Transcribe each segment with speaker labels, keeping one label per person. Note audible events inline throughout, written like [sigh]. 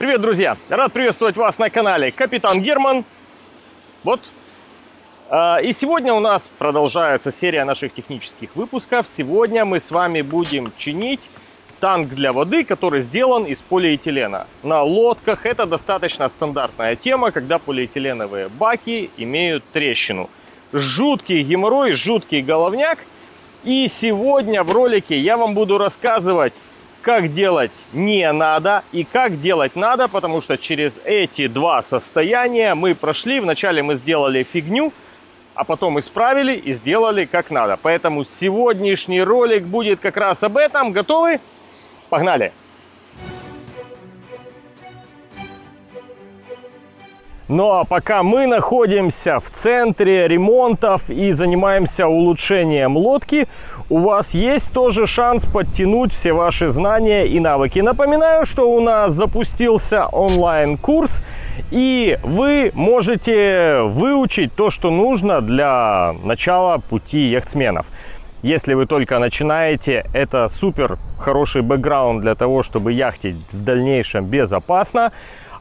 Speaker 1: Привет, друзья! Рад приветствовать вас на канале Капитан Герман. Вот. А, и сегодня у нас продолжается серия наших технических выпусков. Сегодня мы с вами будем чинить танк для воды, который сделан из полиэтилена. На лодках это достаточно стандартная тема, когда полиэтиленовые баки имеют трещину. Жуткий геморрой, жуткий головняк. И сегодня в ролике я вам буду рассказывать, как делать не надо и как делать надо, потому что через эти два состояния мы прошли. Вначале мы сделали фигню, а потом исправили и сделали как надо. Поэтому сегодняшний ролик будет как раз об этом. Готовы? Погнали! Ну а пока мы находимся в центре ремонтов и занимаемся улучшением лодки, у вас есть тоже шанс подтянуть все ваши знания и навыки. Напоминаю, что у нас запустился онлайн-курс, и вы можете выучить то, что нужно для начала пути яхтсменов. Если вы только начинаете, это супер хороший бэкграунд для того, чтобы яхтить в дальнейшем безопасно.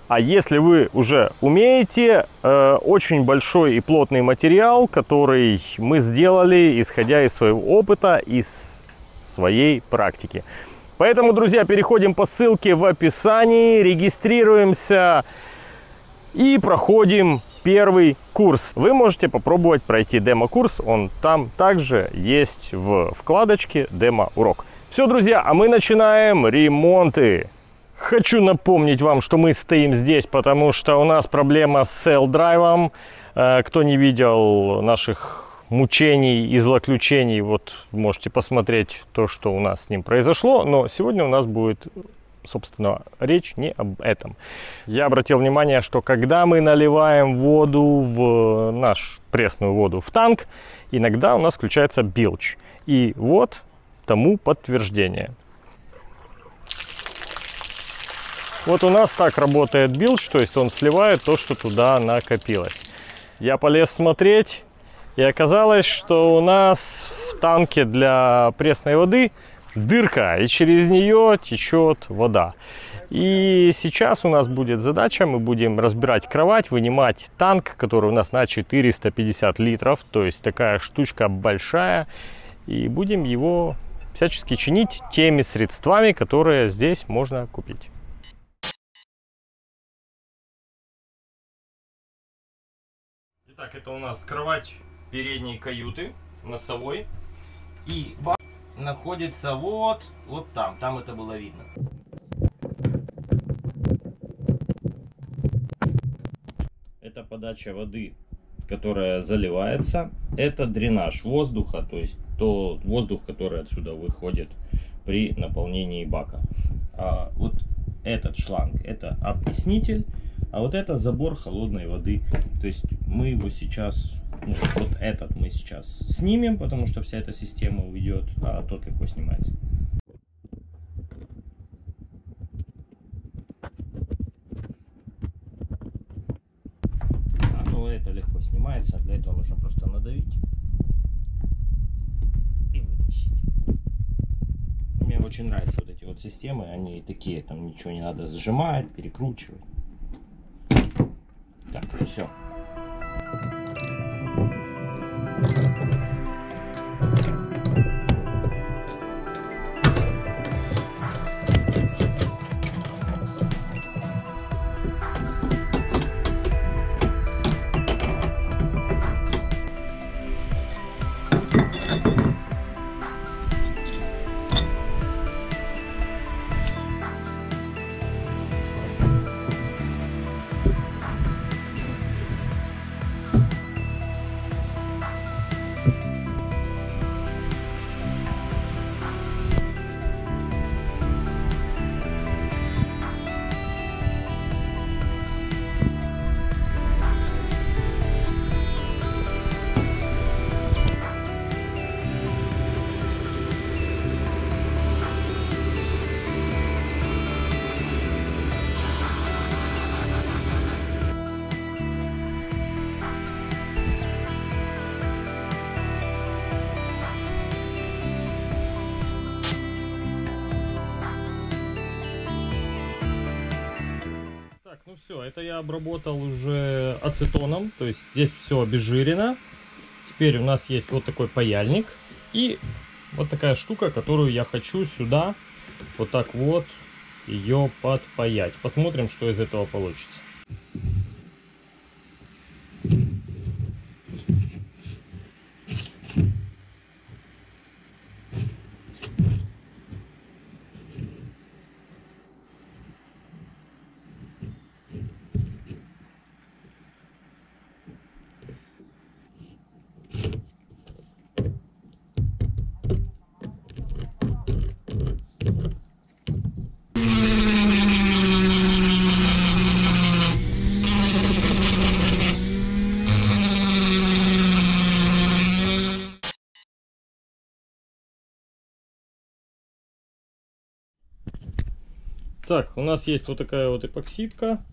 Speaker 1: А если вы уже умеете, э, очень большой и плотный материал, который мы сделали, исходя из своего опыта, из своей практики. Поэтому, друзья, переходим по ссылке в описании, регистрируемся и проходим первый курс. Вы можете попробовать пройти демо-курс, он там также есть в вкладочке «Демо-урок». Все, друзья, а мы начинаем ремонты. Хочу напомнить вам, что мы стоим здесь, потому что у нас проблема с сел-драйвом. Э, кто не видел наших мучений и злоключений, вот можете посмотреть то, что у нас с ним произошло. Но сегодня у нас будет, собственно, речь не об этом. Я обратил внимание, что когда мы наливаем воду в наш пресную воду в танк, иногда у нас включается билч. И вот тому подтверждение. Вот у нас так работает билдж, то есть он сливает то, что туда накопилось. Я полез смотреть, и оказалось, что у нас в танке для пресной воды дырка, и через нее течет вода. И сейчас у нас будет задача, мы будем разбирать кровать, вынимать танк, который у нас на 450 литров, то есть такая штучка большая, и будем его всячески чинить теми средствами, которые здесь можно купить. Так, это у нас кровать передней каюты, носовой. И бак находится вот, вот там, там это было видно. Это подача воды, которая заливается. Это дренаж воздуха, то есть то воздух, который отсюда выходит при наполнении бака. А вот этот шланг, это опреснитель. А вот это забор холодной воды. То есть мы его сейчас, ну, вот этот мы сейчас снимем, потому что вся эта система уйдет, а тот легко снимается. А, ну это легко снимается, для этого нужно просто надавить и вытащить. Мне очень нравятся вот эти вот системы, они такие, там ничего не надо сжимать, перекручивать. Так, все. Это я обработал уже ацетоном, то есть здесь все обезжирено. Теперь у нас есть вот такой паяльник и вот такая штука, которую я хочу сюда вот так вот ее подпаять. Посмотрим, что из этого получится. Так, у нас есть вот такая вот эпоксидка.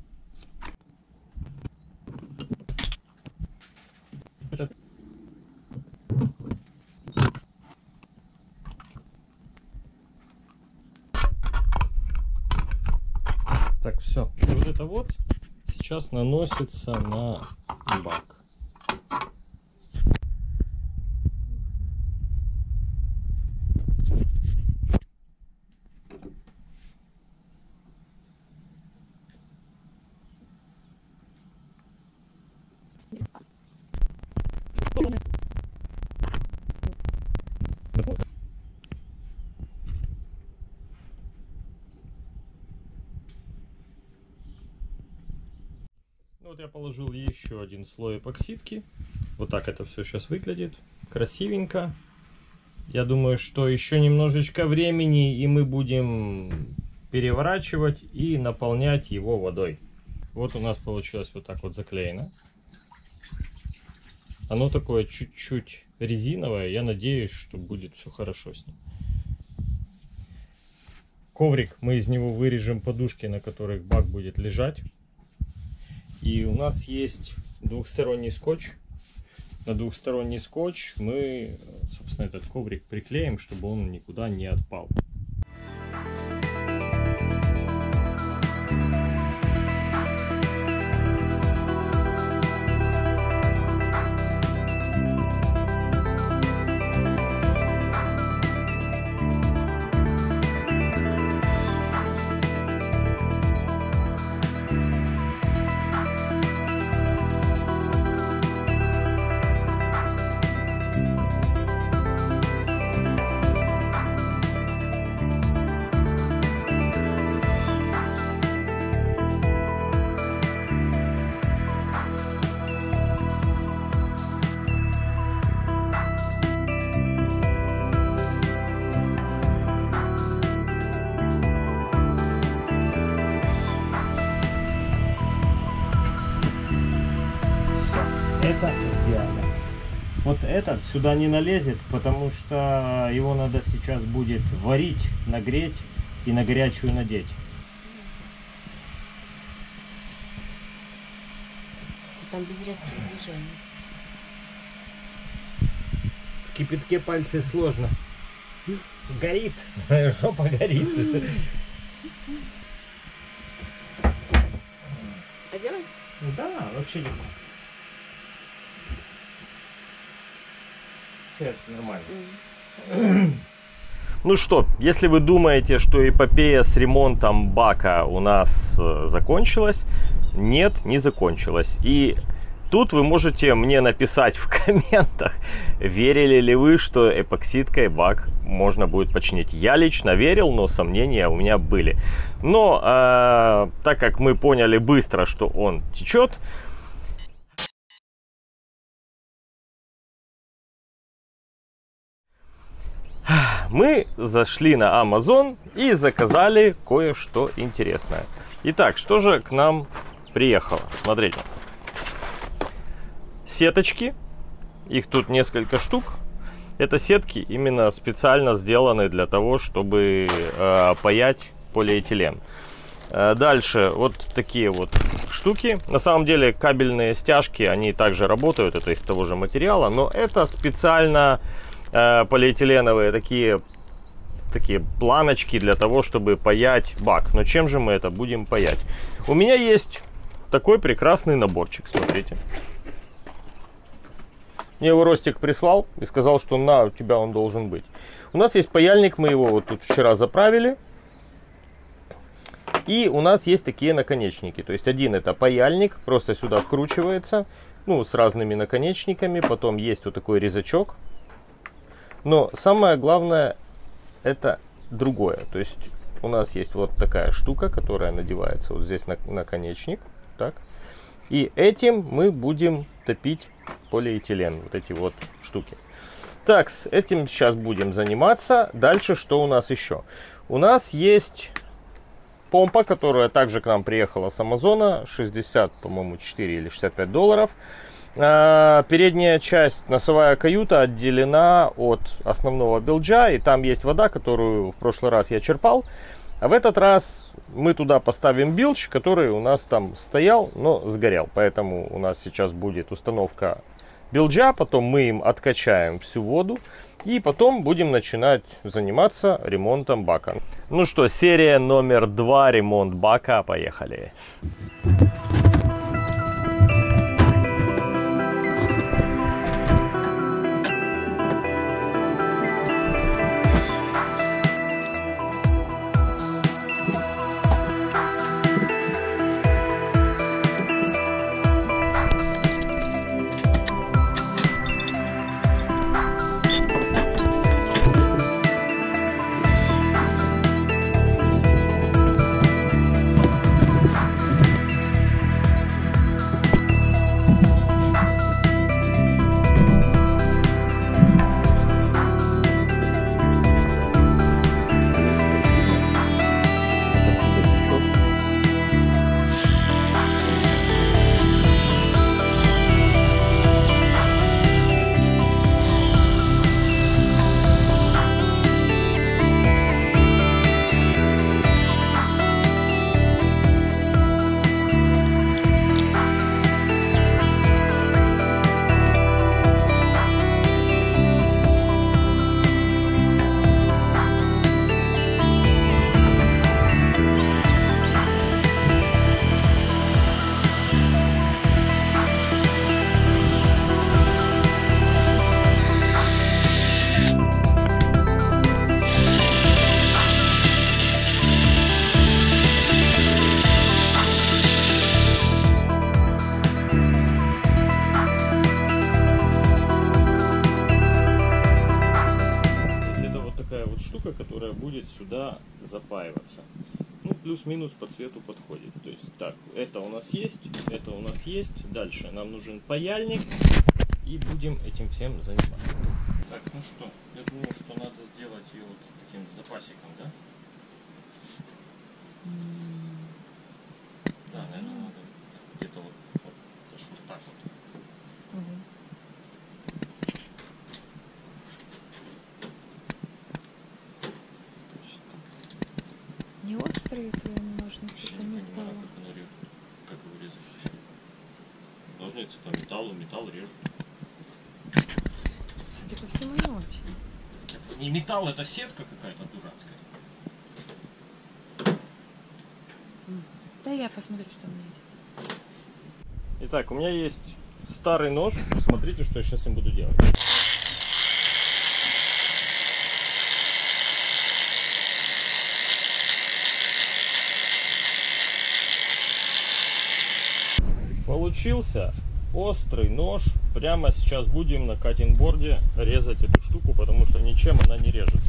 Speaker 1: Так, все. И вот это вот сейчас наносится на бак. Вот я положил еще один слой эпоксидки. Вот так это все сейчас выглядит. Красивенько. Я думаю, что еще немножечко времени, и мы будем переворачивать и наполнять его водой. Вот у нас получилось вот так вот заклеено. Оно такое чуть-чуть резиновое. Я надеюсь, что будет все хорошо с ним. Коврик, мы из него вырежем подушки, на которых бак будет лежать. И у нас есть двухсторонний скотч. На двухсторонний скотч мы, собственно, этот коврик приклеим, чтобы он никуда не отпал. Этот сюда не налезет, потому что его надо сейчас будет варить, нагреть и на горячую надеть.
Speaker 2: Там без резких движений.
Speaker 1: В кипятке пальцы сложно. [laughs] Горит, [laughs] жопа горит.
Speaker 2: Оделась?
Speaker 1: Да, вообще легко. Это нормально. Ну что, если вы думаете, что эпопея с ремонтом бака у нас э, закончилась, нет, не закончилась. И тут вы можете мне написать в [laughs] комментах, верили ли вы, что эпоксидкой бак можно будет починить. Я лично верил, но сомнения у меня были. Но э, так как мы поняли быстро, что он течет, мы зашли на Amazon и заказали кое-что интересное. Итак, что же к нам приехало? Смотрите. Сеточки. Их тут несколько штук. Это сетки именно специально сделаны для того, чтобы э, паять полиэтилен. Э, дальше вот такие вот штуки. На самом деле кабельные стяжки, они также работают, это из того же материала, но это специально э, полиэтиленовые такие такие планочки для того, чтобы паять бак. Но чем же мы это будем паять? У меня есть такой прекрасный наборчик, смотрите. Мне его Ростик прислал и сказал, что на, у тебя он должен быть. У нас есть паяльник, мы его вот тут вчера заправили. И у нас есть такие наконечники. То есть один это паяльник, просто сюда вкручивается, ну, с разными наконечниками. Потом есть вот такой резачок. Но самое главное это другое. То есть у нас есть вот такая штука, которая надевается вот здесь на наконечник. Так. И этим мы будем топить полиэтилен, вот эти вот штуки. Так, с этим сейчас будем заниматься. Дальше что у нас еще? У нас есть помпа, которая также к нам приехала с Амазона. 60, по-моему, 4 или 65 долларов. А, передняя часть, носовая каюта отделена от основного билджа. И там есть вода, которую в прошлый раз я черпал. А в этот раз мы туда поставим билдж, который у нас там стоял, но сгорел. Поэтому у нас сейчас будет установка билджа, потом мы им откачаем всю воду. И потом будем начинать заниматься ремонтом бака. Ну что, серия номер два, ремонт бака, поехали. сюда цвету подходит. То есть, так, это у нас есть, это у нас есть. Дальше нам нужен паяльник. И будем этим всем заниматься. Так, ну что, я думаю, что надо сделать ее вот таким запасиком, да? Да, наверное, надо где-то вот, вот, даже вот так вот.
Speaker 2: Не острые твои ножницы
Speaker 1: Я
Speaker 2: по
Speaker 1: не понимаю,
Speaker 2: металлу.
Speaker 1: как оно режет. Как его резать. Ножницы по металлу, металл режет.
Speaker 2: Судя по всему, не очень.
Speaker 1: Это не металл, это сетка какая-то дурацкая.
Speaker 2: Да я посмотрю, что у меня есть.
Speaker 1: Итак, у меня есть старый нож. Смотрите, что я сейчас им буду делать. Получился острый нож. Прямо сейчас будем на катинборде резать эту штуку, потому что ничем она не режется.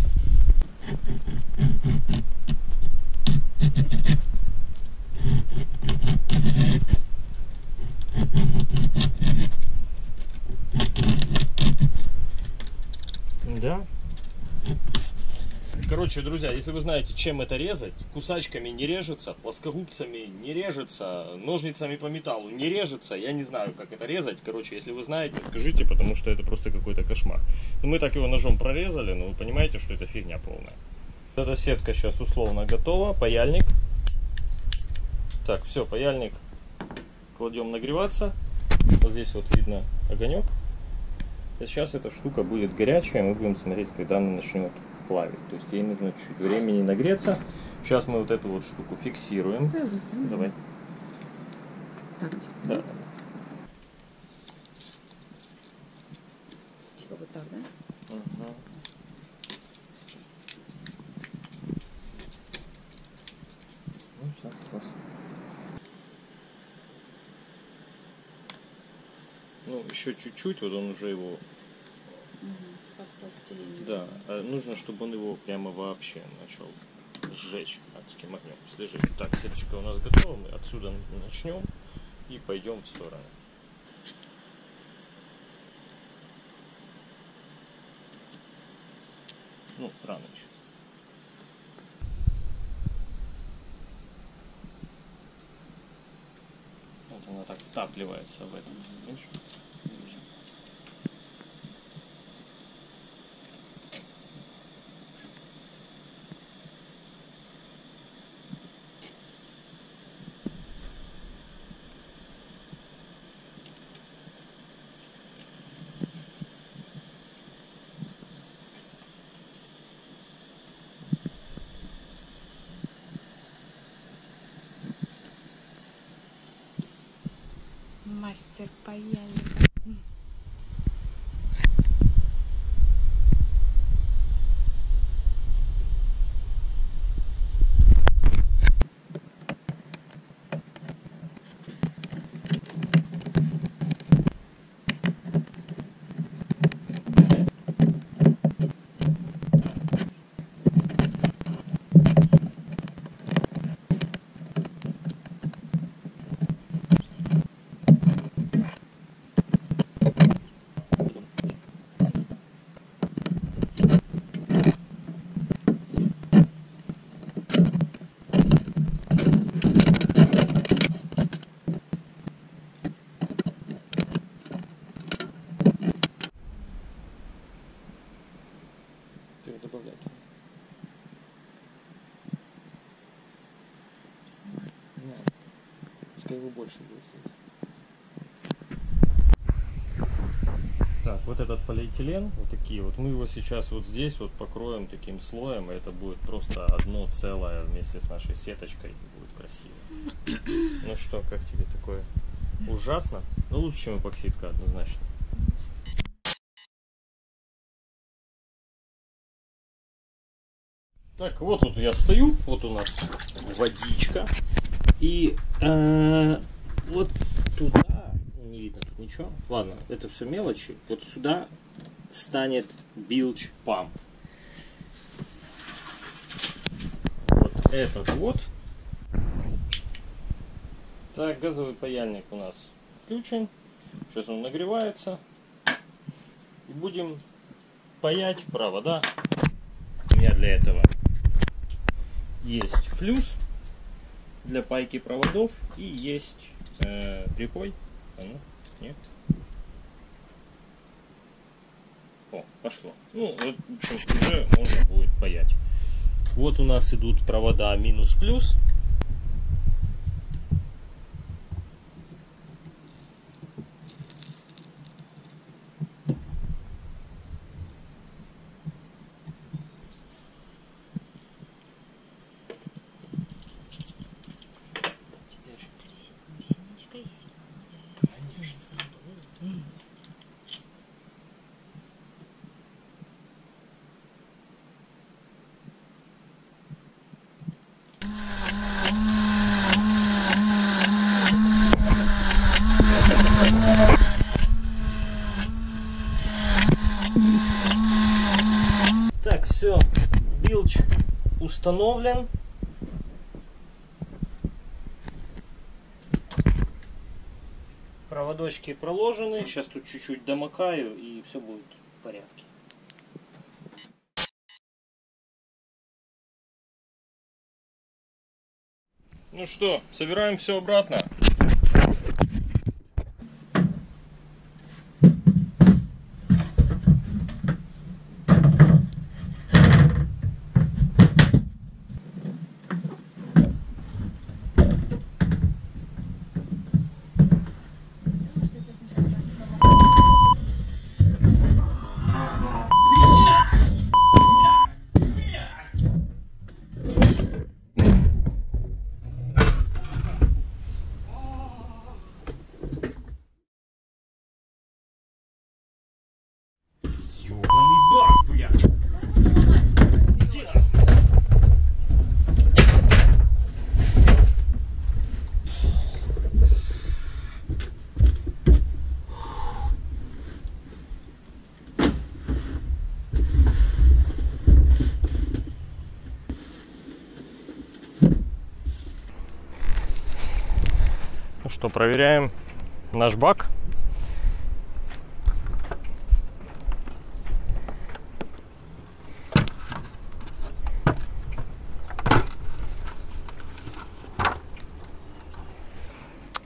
Speaker 1: Да. Короче, друзья, если вы знаете, чем это резать, кусачками не режется, плоскогубцами не режется, ножницами по металлу не режется, я не знаю, как это резать. Короче, если вы знаете, скажите, потому что это просто какой-то кошмар. Ну, мы так его ножом прорезали, но вы понимаете, что это фигня полная. Эта сетка сейчас условно готова, паяльник. Так, все, паяльник кладем нагреваться. Вот здесь вот видно огонек. И сейчас эта штука будет горячая, мы будем смотреть, когда она начнет плавить. То есть ей нужно чуть времени нагреться. Сейчас мы вот эту вот штуку фиксируем. Давай.
Speaker 2: Так, типа,
Speaker 1: Да.
Speaker 2: типа вот так, да?
Speaker 1: Мгм. Ну, все. Ну, еще чуть-чуть, вот он уже его
Speaker 2: Пластилин.
Speaker 1: Да, а нужно, чтобы он его прямо вообще начал сжечь адским огнем. Слежи. Так, сеточка у нас готова, мы отсюда начнем и пойдем в сторону. Ну, рано еще. Вот она так втапливается в этот. Видишь?
Speaker 2: Мастер паяльник.
Speaker 1: Его больше будет здесь. Так, вот этот полиэтилен, вот такие вот, мы его сейчас вот здесь вот покроем таким слоем, и это будет просто одно целое вместе с нашей сеточкой, будет красиво. Ну что, как тебе такое? Ужасно? Ну лучше, чем эпоксидка, однозначно. Так, вот тут я стою, вот у нас водичка. И э, вот туда, не видно тут ничего. Ладно, это все мелочи. Вот сюда станет билч памп. Вот этот вот. Так, газовый паяльник у нас включен. Сейчас он нагревается. И будем паять провода. У меня для этого есть флюс для пайки проводов и есть э, припой. А ну, нет. О, пошло. Ну, вот, в общем, уже можно будет паять. Вот у нас идут провода минус-плюс. Так, все. Билч установлен. Проводочки проложены. Сейчас тут чуть-чуть домокаю и все будет в порядке. Ну что, собираем все обратно. Что, проверяем наш бак.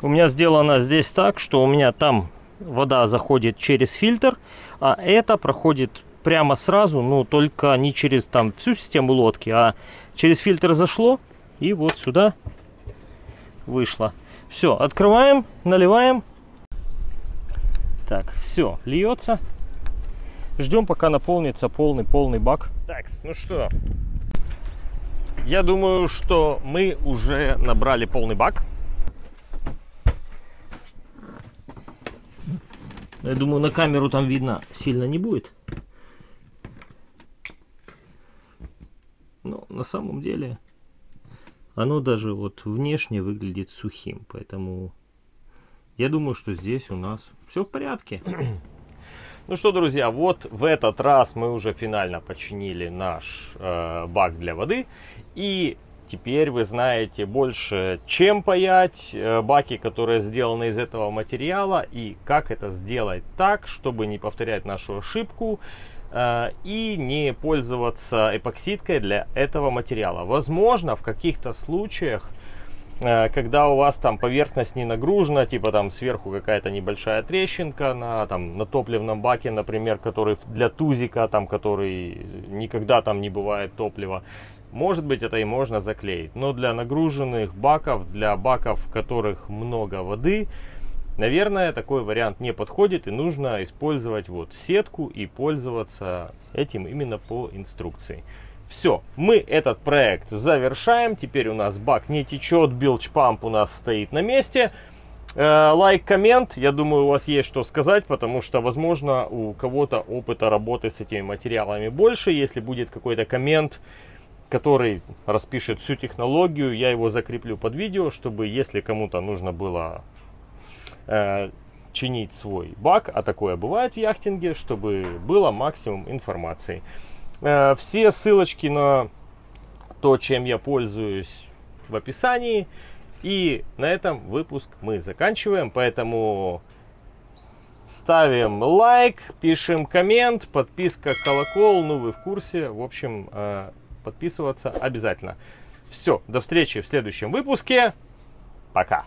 Speaker 1: У меня сделано здесь так, что у меня там вода заходит через фильтр, а это проходит прямо сразу, ну только не через там всю систему лодки, а через фильтр зашло и вот сюда вышло. Все, открываем, наливаем. Так, все, льется. Ждем, пока наполнится полный-полный бак. Так, ну что, я думаю, что мы уже набрали полный бак. Я думаю, на камеру там видно сильно не будет. Но на самом деле оно даже вот внешне выглядит сухим. Поэтому я думаю, что здесь у нас все в порядке. [clears throat] Ну что, друзья, вот в этот раз мы уже финально починили наш э, бак для воды. И теперь вы знаете больше, чем паять э, баки, которые сделаны из этого материала. И как это сделать так, чтобы не повторять нашу ошибку и не пользоваться эпоксидкой для этого материала. Возможно, в каких-то случаях, э, когда у вас там поверхность не нагружена, типа там сверху какая-то небольшая трещинка на, там, на топливном баке, например, который для тузика, там, который никогда там не бывает топлива, может быть, это и можно заклеить. Но для нагруженных баков, для баков, в которых много воды, Наверное, такой вариант не подходит и нужно использовать вот сетку и пользоваться этим именно по инструкции. Все, мы этот проект завершаем. Теперь у нас бак не течет, билч памп у нас стоит на месте. Э, лайк, коммент. Я думаю, у вас есть что сказать, потому что, возможно, у кого-то опыта работы с этими материалами больше. Если будет какой-то коммент, который распишет всю технологию, я его закреплю под видео, чтобы, если кому-то нужно было э, чинить свой бак, а такое бывает в яхтинге, чтобы было максимум информации. Э, все ссылочки на то, чем я пользуюсь в описании. И на этом выпуск мы заканчиваем, поэтому ставим лайк, пишем коммент, подписка, колокол, ну вы в курсе. В общем, э, подписываться обязательно. Все, до встречи в следующем выпуске. Пока.